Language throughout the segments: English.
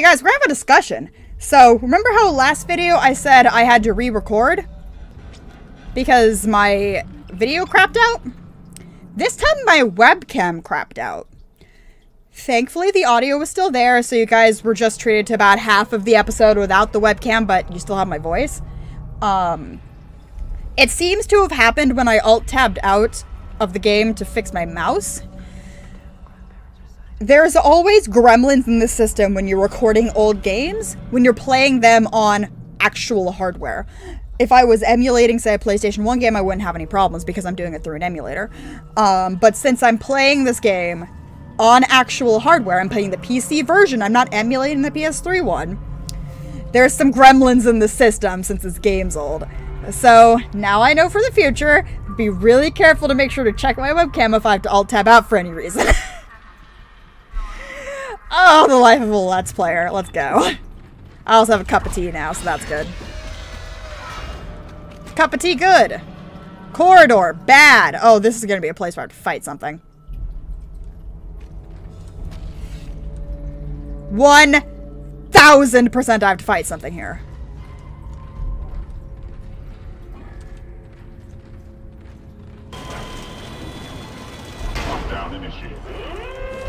Hey guys, we're have a discussion. So, remember how last video I said I had to re-record? Because my video crapped out? This time my webcam crapped out. Thankfully, the audio was still there, so you guys were just treated to about half of the episode without the webcam, but you still have my voice. Um, it seems to have happened when I alt-tabbed out of the game to fix my mouse. There's always gremlins in the system when you're recording old games, when you're playing them on actual hardware. If I was emulating, say, a PlayStation 1 game, I wouldn't have any problems because I'm doing it through an emulator. Um, but since I'm playing this game on actual hardware, I'm playing the PC version, I'm not emulating the PS3 one, there's some gremlins in the system since this game's old. So now I know for the future, be really careful to make sure to check my webcam if I have to alt-tab out for any reason. Oh, the life of a Let's Player. Let's go. I also have a cup of tea now, so that's good. Cup of tea, good. Corridor, bad. Oh, this is going to be a place where I have to fight something. One thousand percent I have to fight something here.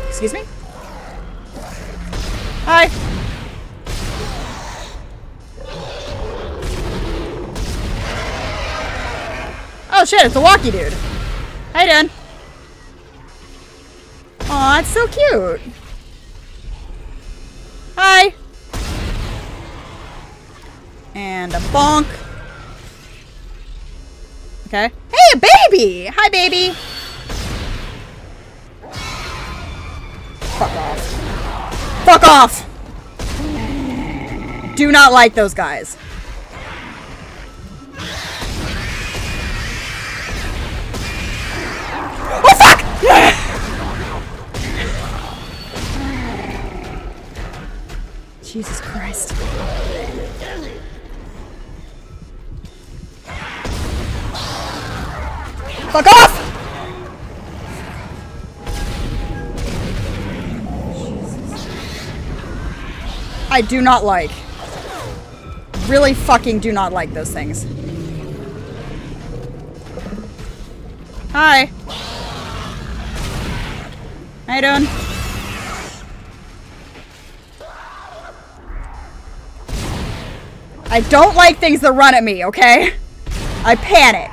Excuse me? Hi. Oh shit, it's a walkie dude. Hi, Dan. Aw, it's so cute. Hi. And a bonk. Okay. Hey, a baby! Hi, baby! Fuck off. Fuck off! Do not like those guys. Oh fuck! Jesus Christ. Fuck off! I do not like. Really fucking do not like those things. Hi. How you doing? I don't like things that run at me, okay? I panic.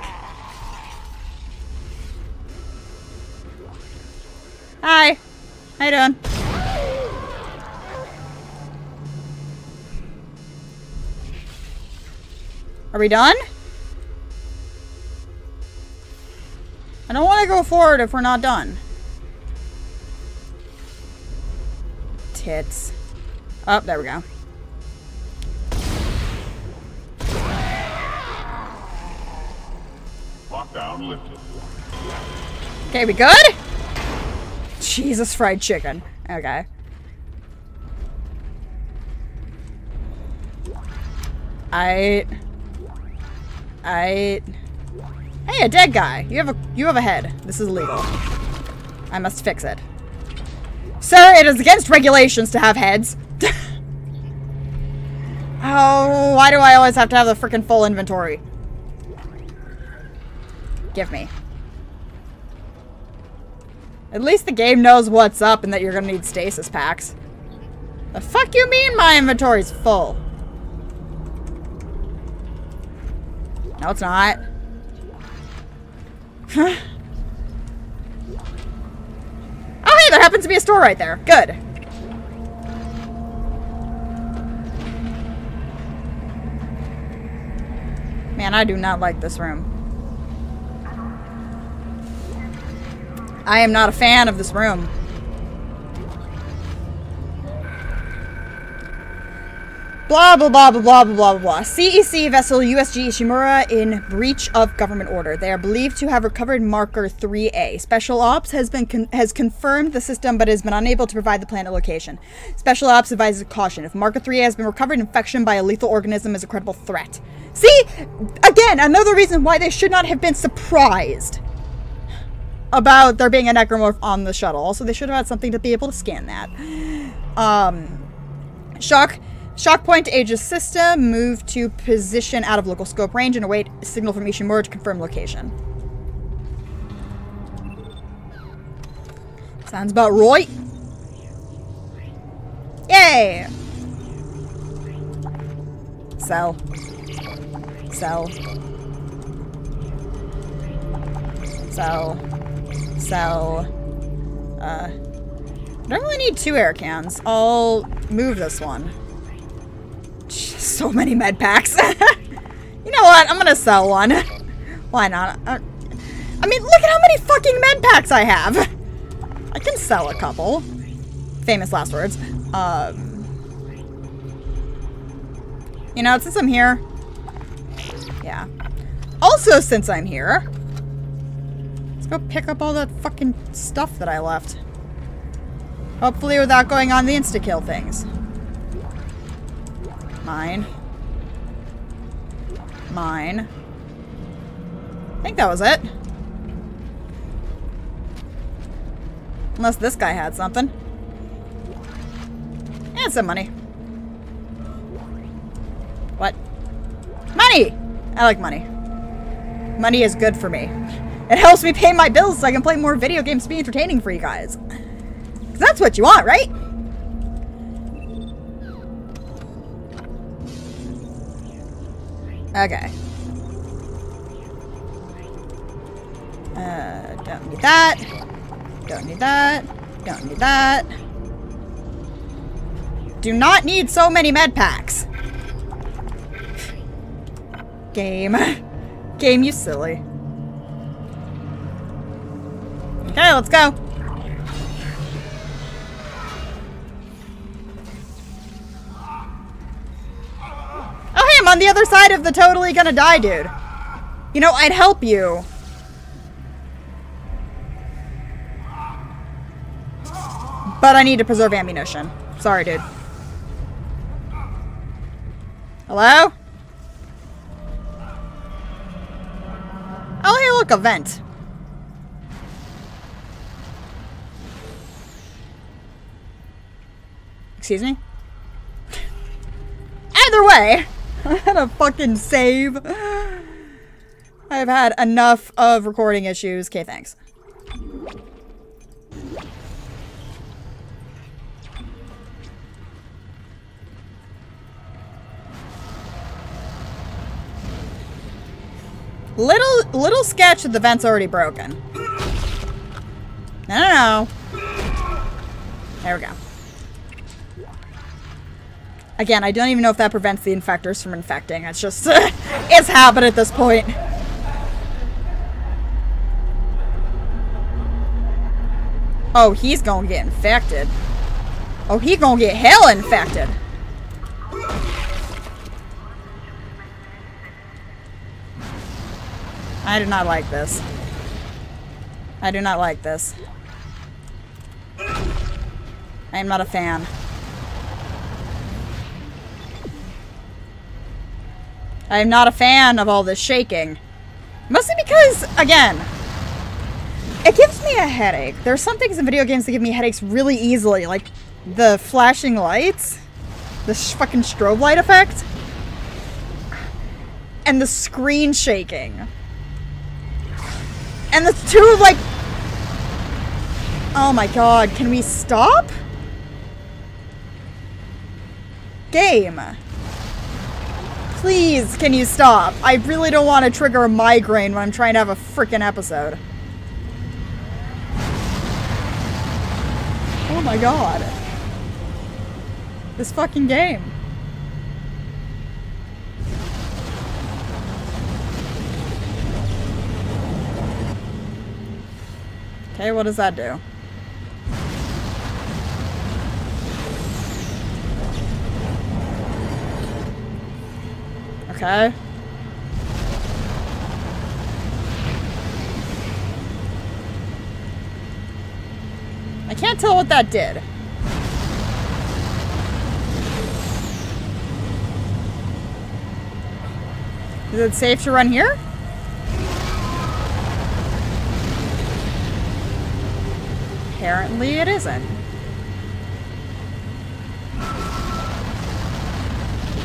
Hi. How you doing? Are we done? I don't want to go forward if we're not done. Tits. Oh, there we go. Lockdown lifted. Okay, we good? Jesus fried chicken. Okay. I... I... Hey, a dead guy. You have a you have a head. This is illegal. I must fix it. Sir, it is against regulations to have heads. oh, why do I always have to have the freaking full inventory? Give me. At least the game knows what's up and that you're gonna need stasis packs. The fuck you mean my inventory's full? No, it's not. Huh? oh, hey, there happens to be a store right there. Good. Man, I do not like this room. I am not a fan of this room. Blah, blah, blah, blah, blah, blah, blah. CEC vessel USG Ishimura in breach of government order. They are believed to have recovered marker 3A. Special Ops has been con has confirmed the system but has been unable to provide the planet location. Special Ops advises caution. If marker 3A has been recovered, infection by a lethal organism is a credible threat. See? Again, another reason why they should not have been surprised about there being a necromorph on the shuttle. Also, they should have had something to be able to scan that. Um... Shock. Shock point to Aegis system. Move to position out of local scope range and await signal from Ishimura to confirm location. Sounds about right. Yay! Sell. Sell. Sell. Sell. Uh. I don't really need two air cans. I'll move this one. So many med packs. you know what? I'm gonna sell one. Why not? Uh, I mean, look at how many fucking med packs I have. I can sell a couple. Famous last words. Um, you know, since I'm here. Yeah. Also, since I'm here. Let's go pick up all that fucking stuff that I left. Hopefully without going on the insta-kill things. Mine. Mine. I think that was it. Unless this guy had something. And some money. What? Money! I like money. Money is good for me. It helps me pay my bills so I can play more video games to be entertaining for you guys. Cause that's what you want, right? Okay. Uh, don't need that. Don't need that. Don't need that. Do not need so many med packs. Game. Game, you silly. Okay, let's go. On the other side of the totally gonna die dude. You know, I'd help you. But I need to preserve ammunition. Sorry, dude. Hello? Oh, hey, look, a vent. Excuse me? Either way, I had a fucking save. I've had enough of recording issues. Okay, thanks. Little, little sketch that the vent's already broken. No, no, no. There we go. Again, I don't even know if that prevents the infectors from infecting. It's just, it's happened at this point. Oh, he's gonna get infected. Oh, he gonna get hell infected. I do not like this. I do not like this. I am not a fan. I am not a fan of all this shaking. Mostly because, again, it gives me a headache. There are some things in video games that give me headaches really easily, like the flashing lights, the fucking strobe light effect, and the screen shaking. And the two, like... Oh my god, can we stop? Game. Please, can you stop? I really don't want to trigger a migraine when I'm trying to have a freaking episode. Oh my god. This fucking game. Okay, what does that do? Okay. I can't tell what that did. Is it safe to run here? Apparently it isn't.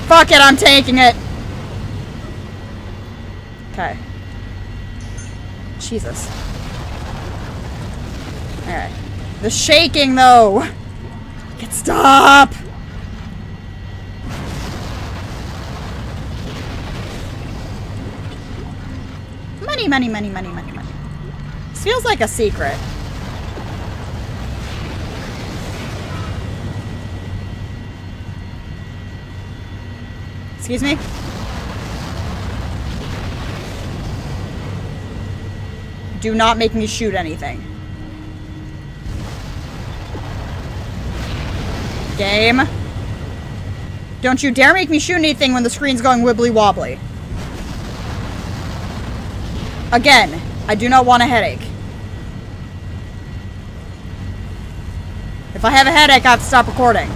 Fuck it, I'm taking it. Okay. Jesus. Alright. The shaking, though. Get stop! Money, money, money, money, money, money. This feels like a secret. Excuse me? Do not make me shoot anything. Game. Don't you dare make me shoot anything when the screen's going wibbly wobbly. Again, I do not want a headache. If I have a headache, I have to stop recording.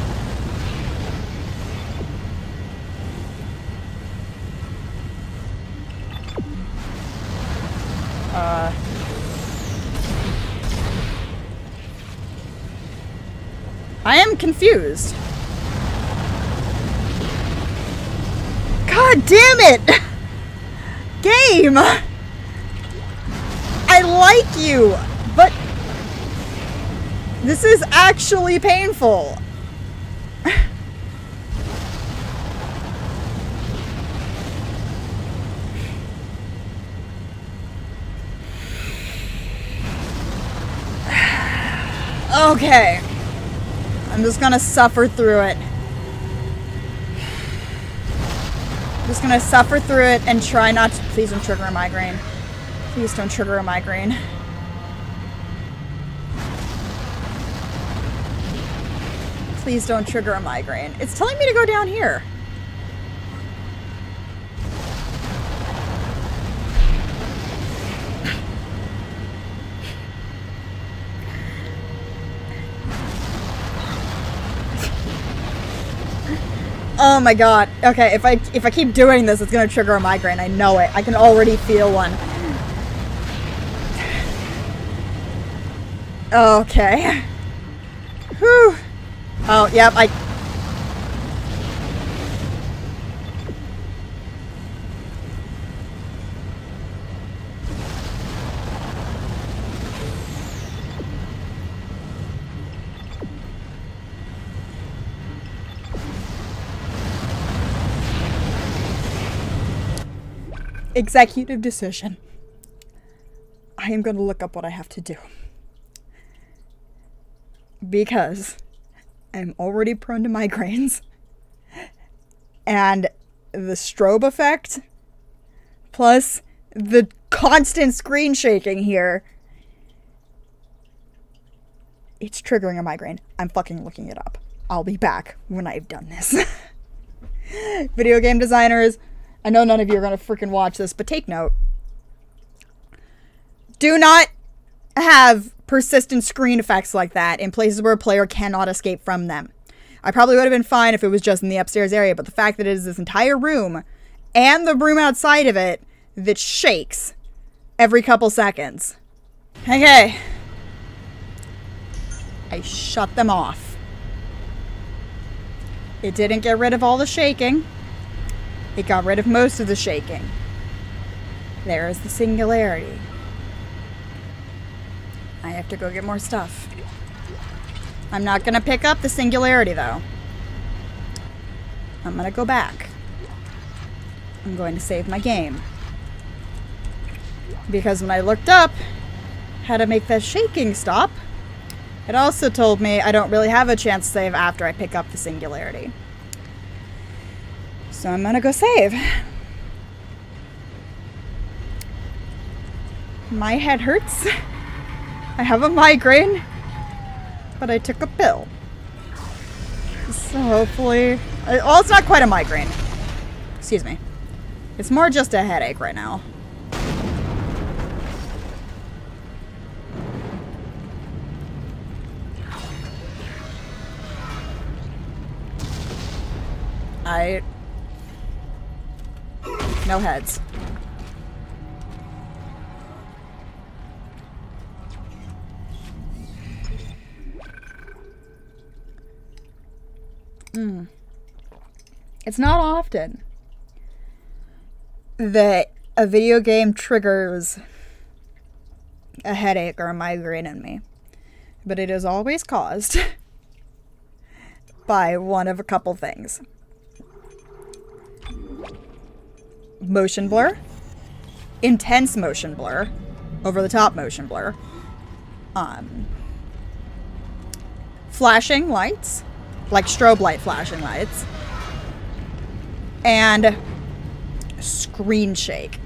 Confused. God damn it! Game! I like you, but this is actually painful. okay. I'm just gonna suffer through it. I'm just gonna suffer through it and try not to- please don't trigger a migraine. Please don't trigger a migraine. Please don't trigger a migraine. It's telling me to go down here. Oh my god. Okay, if I if I keep doing this, it's gonna trigger a migraine. I know it. I can already feel one. Okay. Whew. Oh, yep, I... Executive decision. I am going to look up what I have to do because I'm already prone to migraines. And the strobe effect plus the constant screen shaking here. It's triggering a migraine. I'm fucking looking it up. I'll be back when I've done this. Video game designers, I know none of you are going to freaking watch this, but take note. Do not have persistent screen effects like that in places where a player cannot escape from them. I probably would have been fine if it was just in the upstairs area, but the fact that it is this entire room and the room outside of it that shakes every couple seconds. Okay. I shut them off. It didn't get rid of all the shaking. It got rid of most of the shaking. There is the singularity. I have to go get more stuff. I'm not going to pick up the singularity, though. I'm going to go back. I'm going to save my game. Because when I looked up how to make the shaking stop, it also told me I don't really have a chance to save after I pick up the singularity. So I'm to go save. My head hurts. I have a migraine, but I took a pill. So hopefully... Well, it's not quite a migraine. Excuse me. It's more just a headache right now. I... No heads. Hmm. It's not often that a video game triggers a headache or a migraine in me, but it is always caused by one of a couple things motion blur, intense motion blur, over the top motion blur, um, flashing lights, like strobe light flashing lights, and screen shake.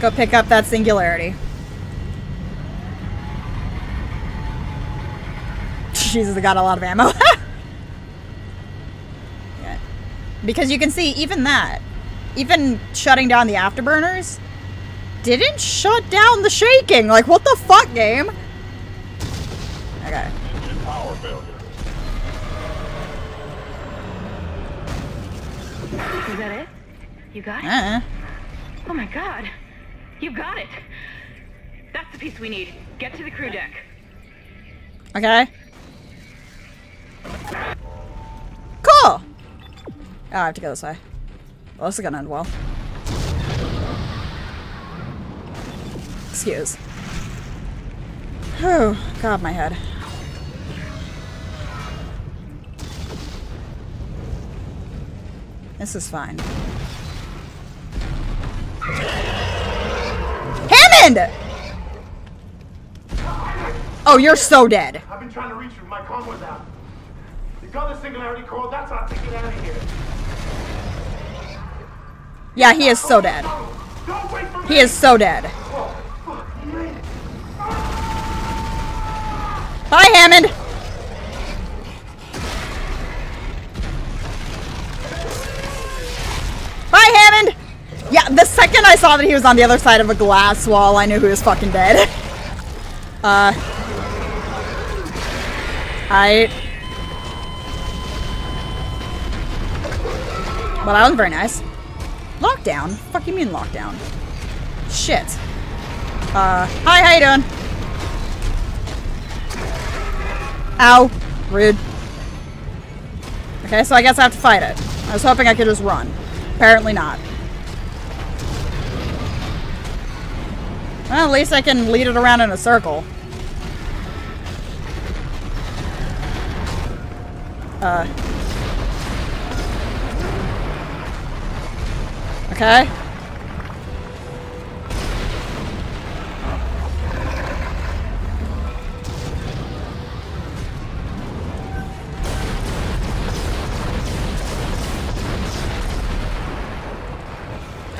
Let's go pick up that singularity. Jesus, I got a lot of ammo. yeah. Because you can see, even that, even shutting down the afterburners, didn't shut down the shaking. Like, what the fuck, game? Okay. Engine power failure. Is that it? You got it? Uh-uh. Oh my god. You got it. That's the piece we need. Get to the crew deck. Okay. Cool! Oh, I have to go this way. Well, this is gonna end well. Excuse. Oh, God, my head. This is fine. Hammond! Oh, you're so dead. I've been trying to reach you. My comm was out. You got the singularity core. That's our ticket out of here. Yeah, he is so dead. Don't wait for me. He is so dead. Fuck. You made it. Bye, Hammond. Bye, Hammond. Yeah, the second I saw that he was on the other side of a glass wall, I knew he was fucking dead. uh. I. Well, that was very nice. Lockdown? Fuck you mean lockdown? Shit. Uh, hi, how you doing? Ow. Rude. Okay, so I guess I have to fight it. I was hoping I could just run. Apparently not. Well, at least I can lead it around in a circle. Uh. Okay.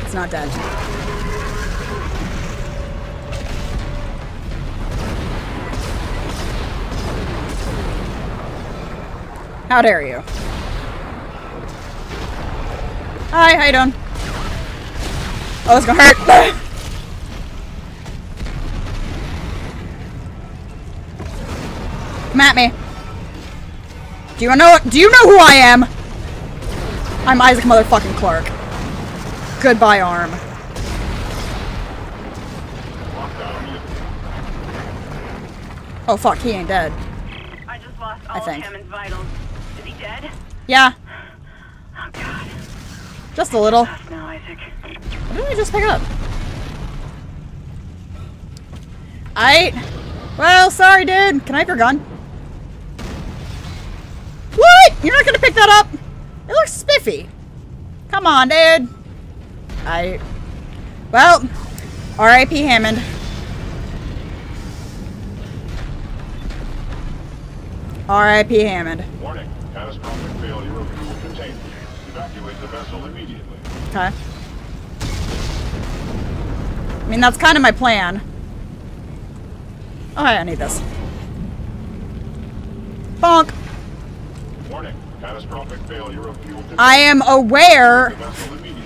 It's not dead. How dare you? Hi, how you doing? Oh, it's gonna hurt. Come at me. Do you know? Do you know who I am? I'm Isaac motherfucking Clarke. Goodbye, arm. Oh fuck, he ain't dead. I just lost all I of think. Hammond's vitals. Is he dead? Yeah, Oh god. just a little. No, Isaac. What did I just pick up? I. Well, sorry, dude. Can I have your gun? What? You're not gonna pick that up? It looks spiffy. Come on, dude. I. Well, R.I.P. Hammond. R.I.P. Hammond. Warning. Catastrophic failure of fuel containment. Evacuate the vessel immediately. Okay. I mean, that's kind of my plan. Oh, hey, I need this. Bonk. Warning. Catastrophic failure of fuel containment. I am aware. The vessel immediately.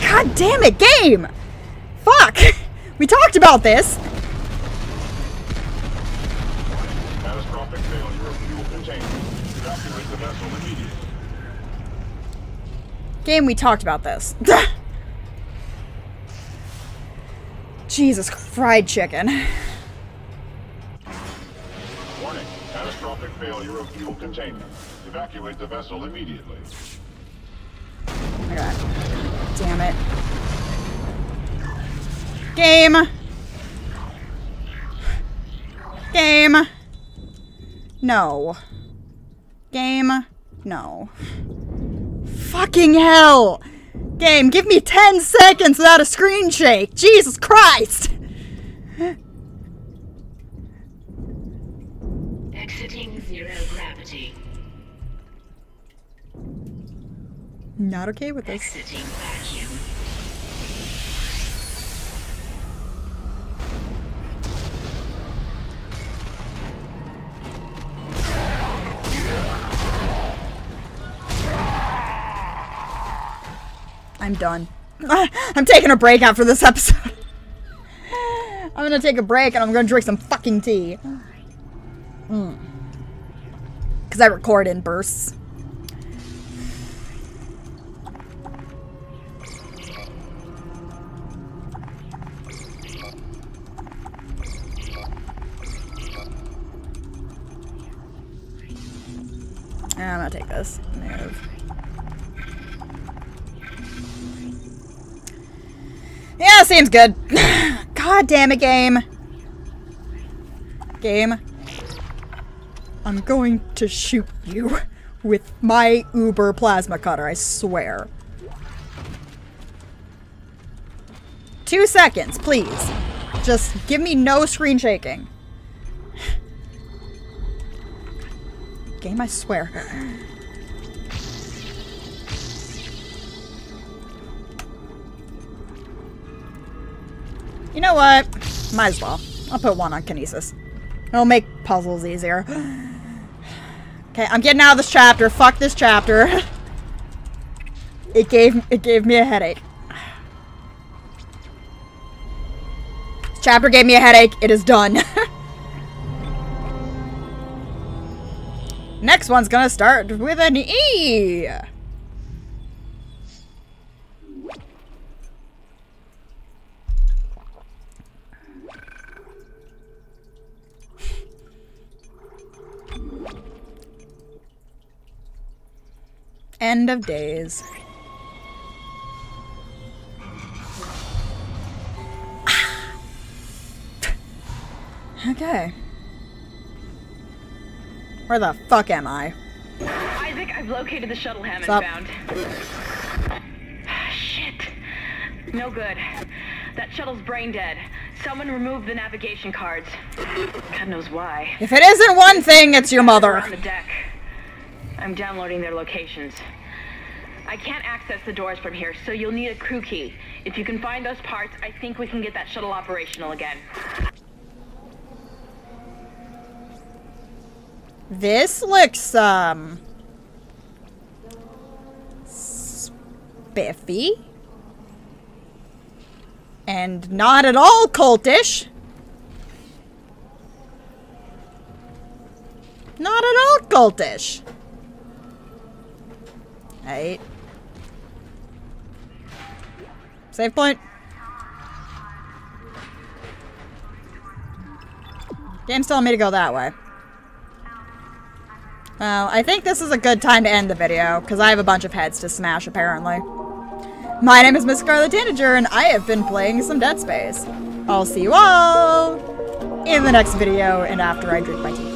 God damn it, game! Fuck! We talked about this. Catastrophic failure of fuel containment. Evacuate the vessel immediately. Game, we talked about this. Jesus, fried chicken. Warning. Catastrophic failure of fuel containment. Evacuate the vessel immediately. Oh my god. Damn it. Game! Game! No. Game? No. Fucking hell! Game, give me 10 seconds without a screen shake! Jesus Christ! Exiting zero gravity. Not okay with this. Exiting I'm done. I'm taking a break after this episode. I'm gonna take a break and I'm gonna drink some fucking tea. Mm. Because I record in bursts. Ah, I'm gonna take this. Move. Yeah, seems good. God damn it, game. Game. I'm going to shoot you with my Uber plasma cutter, I swear. Two seconds, please. Just give me no screen shaking. Game, I swear. You know what? Might as well. I'll put one on kinesis. It'll make puzzles easier. Okay, I'm getting out of this chapter. Fuck this chapter. It gave it gave me a headache. This chapter gave me a headache. It is done. Next one's gonna start with an E. End of days. okay. Where the fuck am I? Isaac, I've located the shuttle Hammond Stop. found. Shit. No good. That shuttle's brain dead. Someone removed the navigation cards. God knows why. If it isn't one thing, it's your mother. on the deck. I'm downloading their locations. I can't access the doors from here, so you'll need a crew key. If you can find those parts, I think we can get that shuttle operational again. This looks, um... Spiffy. And not at all cultish. Not at all cultish. Right. Save point. Game's telling me to go that way. Well, I think this is a good time to end the video, because I have a bunch of heads to smash, apparently. My name is Miss Scarlet Tanager, and I have been playing some Dead Space. I'll see you all in the next video and after I drink my tea.